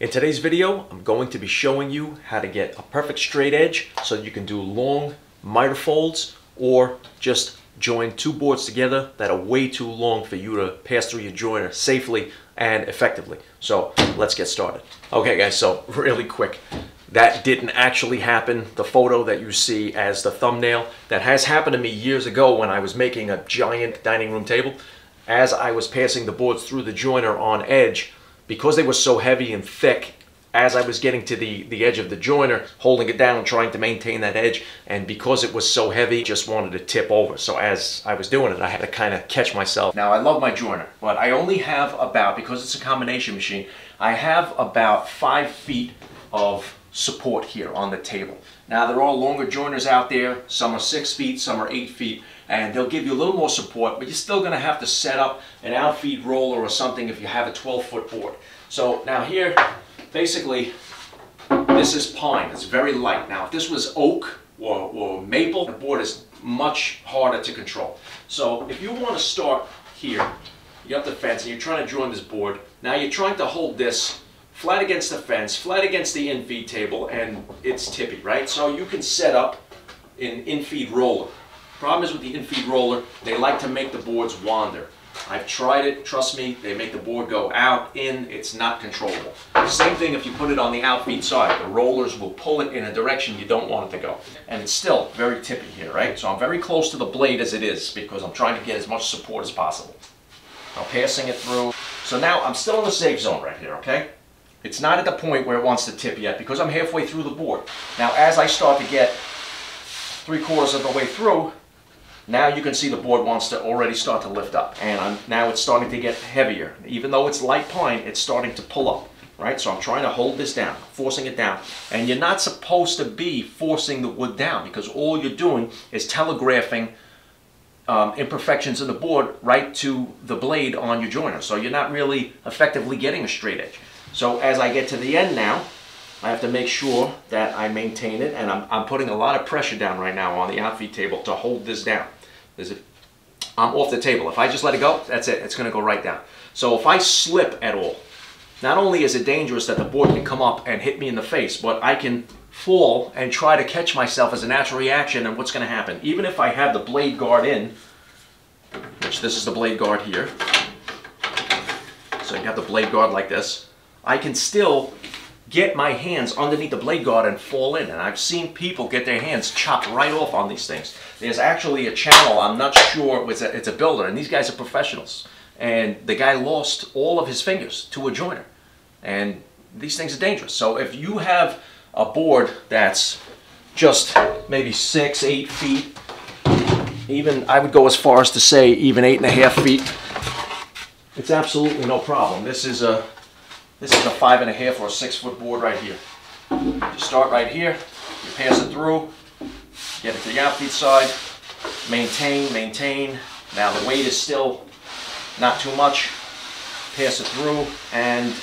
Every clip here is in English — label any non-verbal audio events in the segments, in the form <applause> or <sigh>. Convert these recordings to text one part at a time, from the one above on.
In today's video, I'm going to be showing you how to get a perfect straight edge so you can do long miter folds or just join two boards together that are way too long for you to pass through your jointer safely and effectively. So let's get started. Okay guys, so <laughs> really quick. That didn't actually happen. The photo that you see as the thumbnail, that has happened to me years ago when I was making a giant dining room table. As I was passing the boards through the jointer on edge, because they were so heavy and thick, as I was getting to the, the edge of the jointer, holding it down, trying to maintain that edge, and because it was so heavy, just wanted to tip over. So as I was doing it, I had to kind of catch myself. Now I love my jointer, but I only have about, because it's a combination machine, I have about five feet of support here on the table. Now there are longer jointers out there, some are six feet, some are eight feet, and they'll give you a little more support, but you're still gonna have to set up an outfeed roller or something if you have a 12 foot board. So now here, basically, this is pine, it's very light. Now if this was oak or, or maple, the board is much harder to control. So if you wanna start here, you have the fence and you're trying to join this board, now you're trying to hold this flat against the fence, flat against the infeed table, and it's tippy, right? So you can set up an infeed roller. Problem is with the infeed roller, they like to make the boards wander. I've tried it, trust me, they make the board go out, in, it's not controllable. Same thing if you put it on the outfeed side. The rollers will pull it in a direction you don't want it to go. And it's still very tippy here, right? So I'm very close to the blade as it is because I'm trying to get as much support as possible. I'm passing it through. So now I'm still in the safe zone right here, okay? It's not at the point where it wants to tip yet because I'm halfway through the board. Now as I start to get three quarters of the way through, now you can see the board wants to already start to lift up. And I'm, now it's starting to get heavier. Even though it's light pine, it's starting to pull up, right? So I'm trying to hold this down, forcing it down. And you're not supposed to be forcing the wood down because all you're doing is telegraphing um, imperfections in the board right to the blade on your jointer. So you're not really effectively getting a straight edge. So as I get to the end now, I have to make sure that I maintain it and I'm, I'm putting a lot of pressure down right now on the outfeed table to hold this down. Is it? I'm off the table. If I just let it go, that's it. It's going to go right down. So if I slip at all, not only is it dangerous that the board can come up and hit me in the face, but I can fall and try to catch myself as a natural reaction and what's going to happen. Even if I have the blade guard in, which this is the blade guard here. So you have the blade guard like this. I can still get my hands underneath the blade guard and fall in. And I've seen people get their hands chopped right off on these things. There's actually a channel, I'm not sure, it's a, it's a builder, and these guys are professionals. And the guy lost all of his fingers to a jointer. And these things are dangerous. So if you have a board that's just maybe six, eight feet, even, I would go as far as to say even eight and a half feet, it's absolutely no problem. This is a this is a five and a half or a six foot board right here. You start right here, you pass it through, get it to the outfeed side, maintain, maintain. Now the weight is still not too much. Pass it through and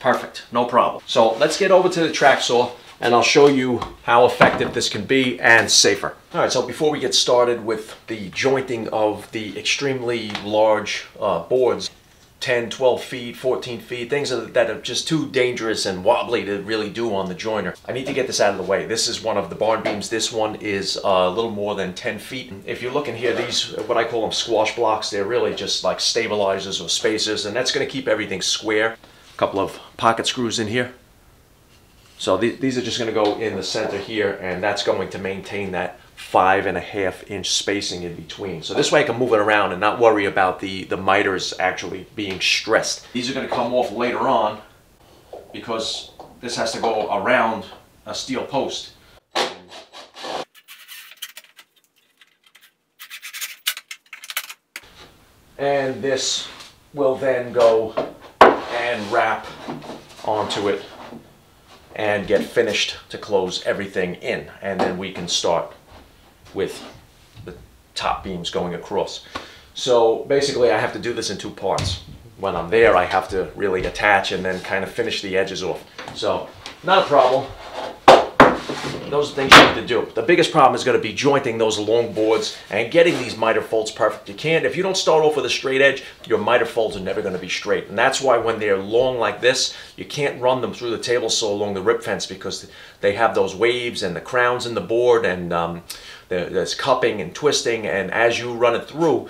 perfect, no problem. So let's get over to the track saw and I'll show you how effective this can be and safer. All right, so before we get started with the jointing of the extremely large uh, boards, 10, 12 feet, 14 feet, things that are just too dangerous and wobbly to really do on the jointer. I need to get this out of the way. This is one of the barn beams. This one is uh, a little more than 10 feet. If you're looking here, these, what I call them squash blocks, they're really just like stabilizers or spacers, and that's gonna keep everything square. A couple of pocket screws in here. So th these are just gonna go in the center here, and that's going to maintain that five and a half inch spacing in between. So this way I can move it around and not worry about the, the miters actually being stressed. These are going to come off later on because this has to go around a steel post. And this will then go and wrap onto it and get finished to close everything in. And then we can start with the top beams going across. So basically I have to do this in two parts. When I'm there, I have to really attach and then kind of finish the edges off. So not a problem. those are things you need to do. The biggest problem is going to be jointing those long boards and getting these miter folds perfect. You can't, if you don't start off with a straight edge, your miter folds are never going to be straight. And that's why when they're long like this, you can't run them through the table saw along the rip fence because they have those waves and the crowns in the board and um, there's cupping and twisting. And as you run it through,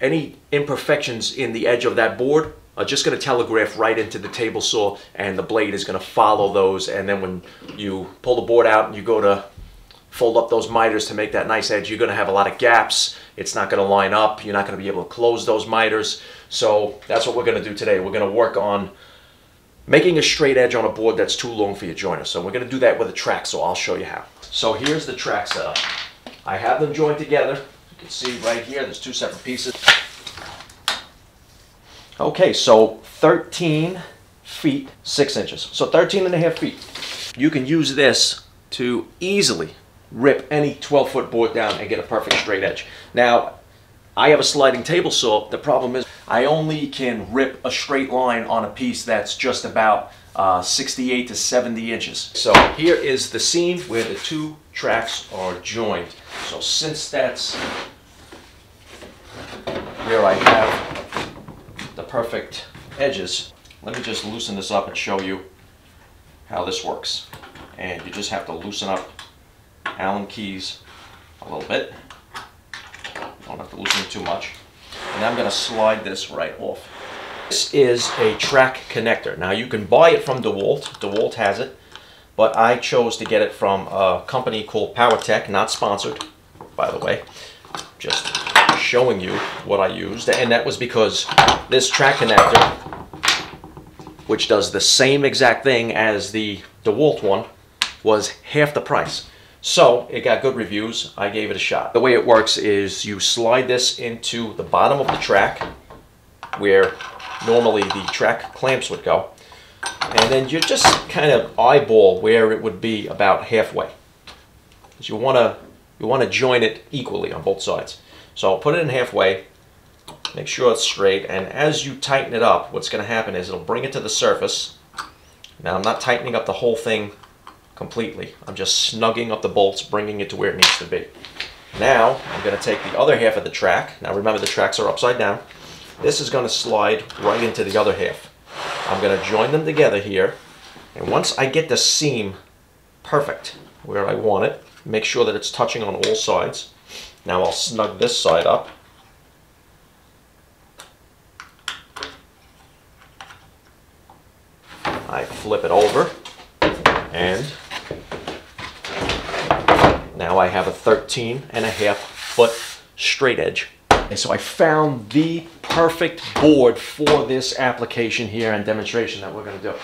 any imperfections in the edge of that board are just going to telegraph right into the table saw and the blade is going to follow those and then when you pull the board out and you go to fold up those miters to make that nice edge you're going to have a lot of gaps. It's not going to line up. You're not going to be able to close those miters. So that's what we're going to do today. We're going to work on making a straight edge on a board that's too long for your jointer. So we're going to do that with a track saw I'll show you how. So here's the track setup I have them joined together you can see right here there's two separate pieces Okay, so 13 feet, 6 inches. So 13 and a half feet. You can use this to easily rip any 12 foot board down and get a perfect straight edge. Now, I have a sliding table saw. The problem is I only can rip a straight line on a piece that's just about uh, 68 to 70 inches. So here is the seam where the two tracks are joined. So since that's where I have the perfect edges. Let me just loosen this up and show you how this works. And you just have to loosen up Allen keys a little bit. Don't have to loosen it too much. And I'm going to slide this right off. This is a track connector. Now you can buy it from DeWalt. DeWalt has it. But I chose to get it from a company called POWERTEC, not sponsored, by the way. Just showing you what I used, and that was because this track connector, which does the same exact thing as the DeWalt one, was half the price. So it got good reviews. I gave it a shot. The way it works is you slide this into the bottom of the track where normally the track clamps would go. And then you just kind of eyeball where it would be about halfway. Because you want to you want to join it equally on both sides. So I'll put it in halfway, make sure it's straight, and as you tighten it up, what's going to happen is it'll bring it to the surface. Now I'm not tightening up the whole thing completely. I'm just snugging up the bolts, bringing it to where it needs to be. Now I'm going to take the other half of the track. Now remember the tracks are upside down. This is going to slide right into the other half. I'm going to join them together here. And once I get the seam perfect where I want it, make sure that it's touching on all sides. Now I'll snug this side up. I flip it over and now I have a 13 and a half foot straight edge. And so I found the perfect board for this application here and demonstration that we're going to do.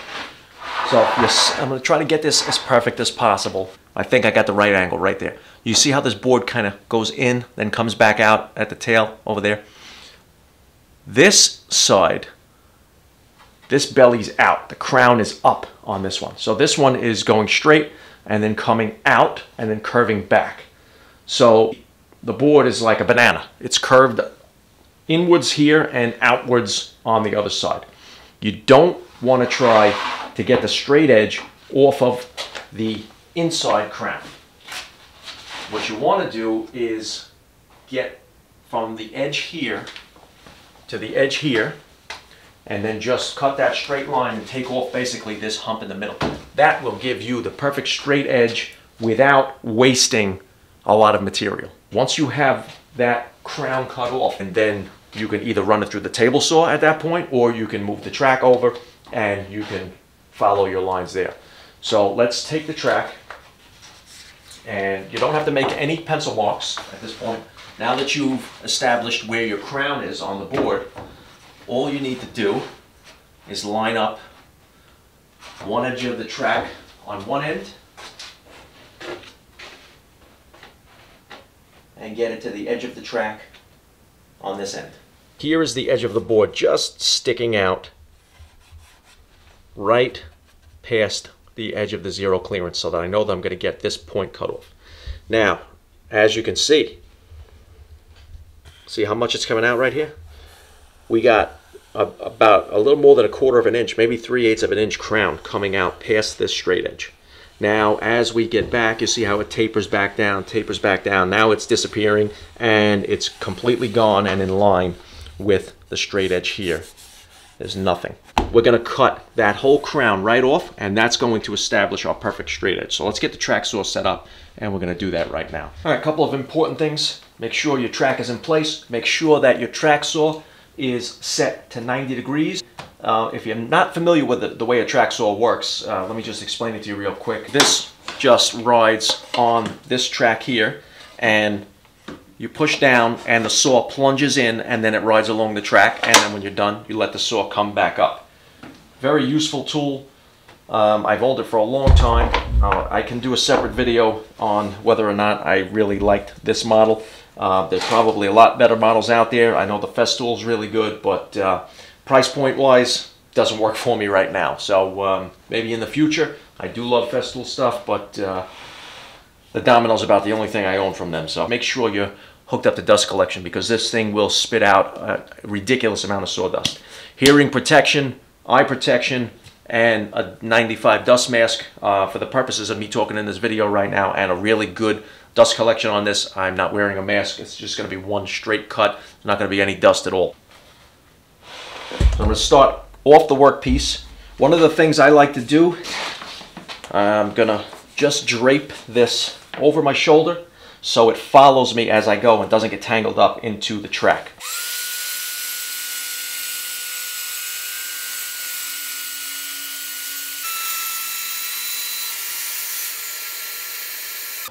So yes, I'm to try to get this as perfect as possible. I think I got the right angle right there. You see how this board kind of goes in, then comes back out at the tail over there? This side, this belly's out. The crown is up on this one. So this one is going straight and then coming out and then curving back. So the board is like a banana. It's curved inwards here and outwards on the other side. You don't want to try to get the straight edge off of the inside crown. What you want to do is get from the edge here to the edge here and then just cut that straight line and take off basically this hump in the middle. That will give you the perfect straight edge without wasting a lot of material. Once you have that crown cut off and then you can either run it through the table saw at that point or you can move the track over and you can follow your lines there. So let's take the track and you don't have to make any pencil marks at this point. Now that you've established where your crown is on the board, all you need to do is line up one edge of the track on one end and get it to the edge of the track on this end. Here is the edge of the board just sticking out right past the edge of the zero clearance so that I know that I'm going to get this point cut off. Now, as you can see, see how much it's coming out right here? We got a, about a little more than a quarter of an inch, maybe three eighths of an inch crown coming out past this straight edge. Now, as we get back, you see how it tapers back down, tapers back down. Now it's disappearing and it's completely gone and in line with the straight edge here. There's nothing. We're gonna cut that whole crown right off and that's going to establish our perfect straight edge. So let's get the track saw set up and we're gonna do that right now. All right, a couple of important things. Make sure your track is in place. Make sure that your track saw is set to 90 degrees. Uh, if you're not familiar with the, the way a track saw works, uh, let me just explain it to you real quick. This just rides on this track here and you push down and the saw plunges in and then it rides along the track and then when you're done you let the saw come back up. Very useful tool. Um, I've owned it for a long time. Uh, I can do a separate video on whether or not I really liked this model. Uh, there's probably a lot better models out there. I know the Festool is really good, but uh, price point wise, doesn't work <laughs> for me right now. So um, maybe in the future, I do love Festool stuff, but uh, the Domino's about the only thing I own from them. So make sure you're hooked up to dust collection because this thing will spit out a ridiculous amount of sawdust. Hearing protection, eye protection, and a 95 dust mask uh, for the purposes of me talking in this video right now and a really good dust collection on this. I'm not wearing a mask. It's just going to be one straight cut. Not going to be any dust at all. So I'm going to start off the workpiece. One of the things I like to do, I'm going to just drape this over my shoulder so it follows me as I go and doesn't get tangled up into the track.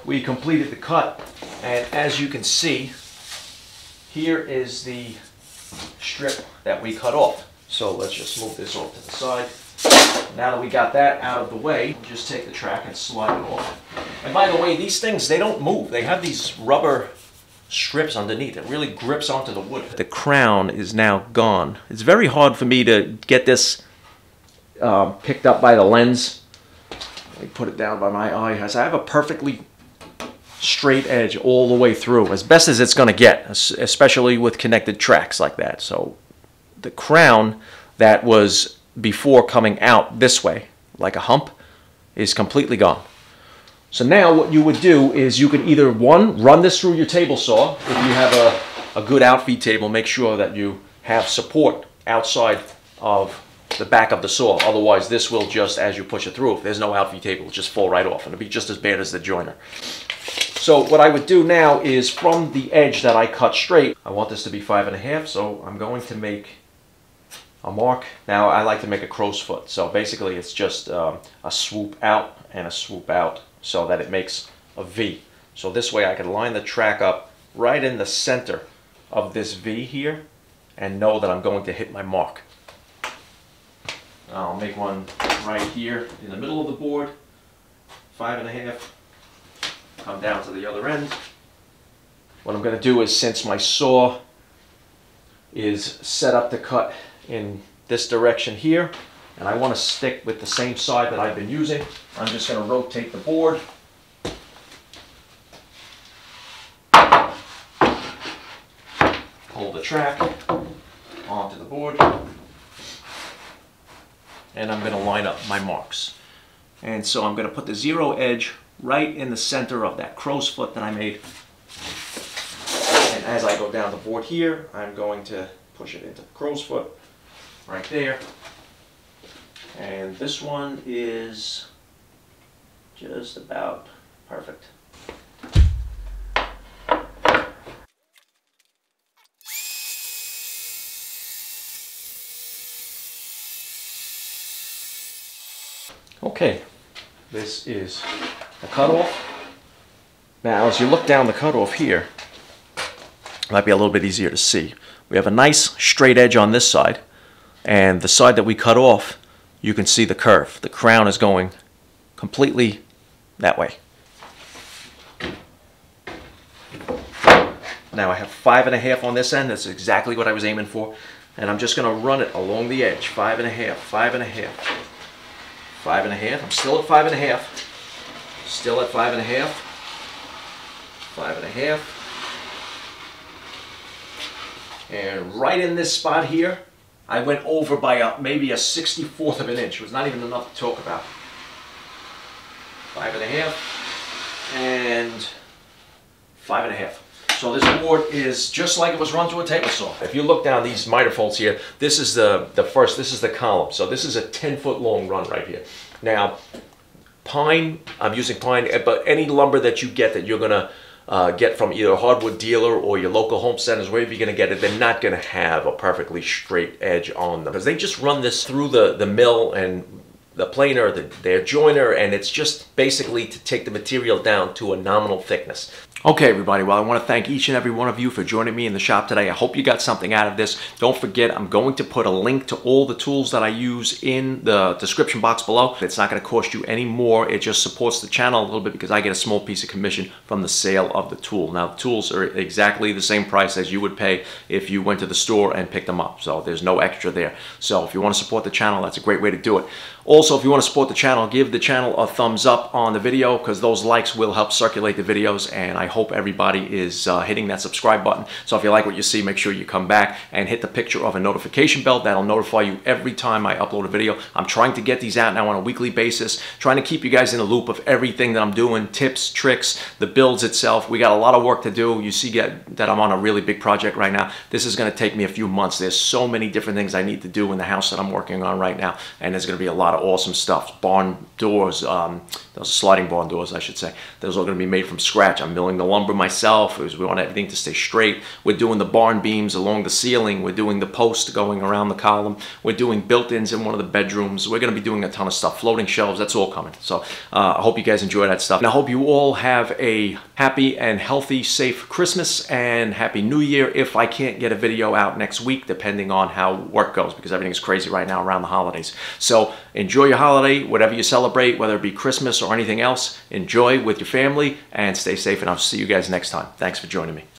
We completed the cut and as you can see here is the strip that we cut off. So let's just move this off to the side. Now that we got that out of the way just take the track and slide it off. And by the way these things they don't move. They have these rubber strips underneath. It really grips onto the wood. The crown is now gone. It's very hard for me to get this uh, picked up by the lens. Let me put it down by my eye I have a perfectly straight edge all the way through, as best as it's going to get, especially with connected tracks like that. So the crown that was before coming out this way, like a hump, is completely gone. So now what you would do is you can either, one, run this through your table saw. If you have a, a good outfeed table, make sure that you have support outside of the back of the saw. Otherwise, this will just, as you push it through, if there's no outfeed table, just fall right off. And it'll be just as bad as the jointer. So what I would do now is from the edge that I cut straight, I want this to be five and a half, so I'm going to make a mark. Now I like to make a crow's foot, so basically it's just um, a swoop out and a swoop out so that it makes a V. So this way I can line the track up right in the center of this V here and know that I'm going to hit my mark. I'll make one right here in the middle of the board, five and a half, come down to the other end. What I'm going to do is since my saw is set up to cut in this direction here, and I want to stick with the same side that I've been using, I'm just going to rotate the board. Pull the track onto the board. And I'm going to line up my marks. And so I'm going to put the zero edge right in the center of that crow's foot that I made. And as I go down the board here, I'm going to push it into the crow's foot right there. And this one is just about perfect. Okay, this is the cutoff. Now, as you look down the cutoff here, it might be a little bit easier to see. We have a nice straight edge on this side, and the side that we cut off, you can see the curve. The crown is going completely that way. Now I have five and a half on this end. That's exactly what I was aiming for. And I'm just going to run it along the edge. Five and a half, five and a half, five and a half. I'm still at five and a half. Still at five and a half. Five and a half. And right in this spot here, I went over by a, maybe a 64th of an inch. It was not even enough to talk about. five and a half, and five and a half. So this board is just like it was run through a table saw. If you look down these miter folds here, this is the, the first, this is the column. So this is a 10 foot long run right here. Now, pine, I'm using pine, eh, but any lumber that you get that you're gonna uh, get from either a hardwood dealer or your local home centers, wherever you're gonna get it, they're not gonna have a perfectly straight edge on them. Because they just run this through the, the mill and the planer, the, their jointer, and it's just basically to take the material down to a nominal thickness. Okay, everybody. Well, I want to thank each and every one of you for joining me in the shop today. I hope you got something out of this. Don't forget, I'm going to put a link to all the tools that I use in the description box below. It's not going to cost you any more. It just supports the channel a little bit because I get a small piece of commission from the sale of the tool. Now, the tools are exactly the same price as you would pay if you went to the store and picked them up. So there's no extra there. So if you want to support the channel, that's a great way to do it. Also, if you want to support the channel, give the channel a thumbs up on the video because those likes will help circulate the videos and I hope everybody is uh, hitting that subscribe button. So if you like what you see, make sure you come back and hit the picture of a notification bell. That'll notify you every time I upload a video. I'm trying to get these out now on a weekly basis, trying to keep you guys in the loop of everything that I'm doing, tips, tricks, the builds itself. We got a lot of work to do. You see that I'm on a really big project right now. This is going to take me a few months. There's so many different things I need to do in the house that I'm working on right now, and there's going to be a lot of awesome stuff. Barn doors, um, those sliding barn doors, I should say. Those are going to be made from scratch. I'm milling the lumber myself we want everything to stay straight. We're doing the barn beams along the ceiling. We're doing the post going around the column. We're doing built-ins in one of the bedrooms. We're going to be doing a ton of stuff. Floating shelves, that's all coming. So uh, I hope you guys enjoy that stuff. And I hope you all have a happy and healthy, safe Christmas and Happy New Year if I can't get a video out next week, depending on how work goes because everything's crazy right now around the holidays. So enjoy your holiday, whatever you celebrate, whether it be Christmas or anything else. Enjoy with your family and stay safe and I'll see you guys next time. Thanks for joining me.